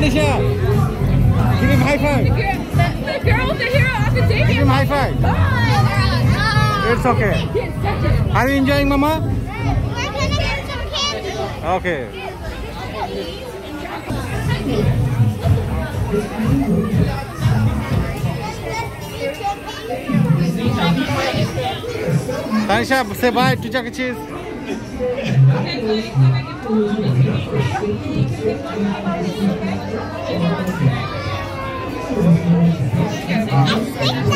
Give him a high five. The, the girl with the hero academia. Give him a high five. Oh, It's okay. He's such a Are you enjoying, Mama? We're gonna get some candy. Okay. Tanisha, say bye to Chuck E. Cheese. すみません。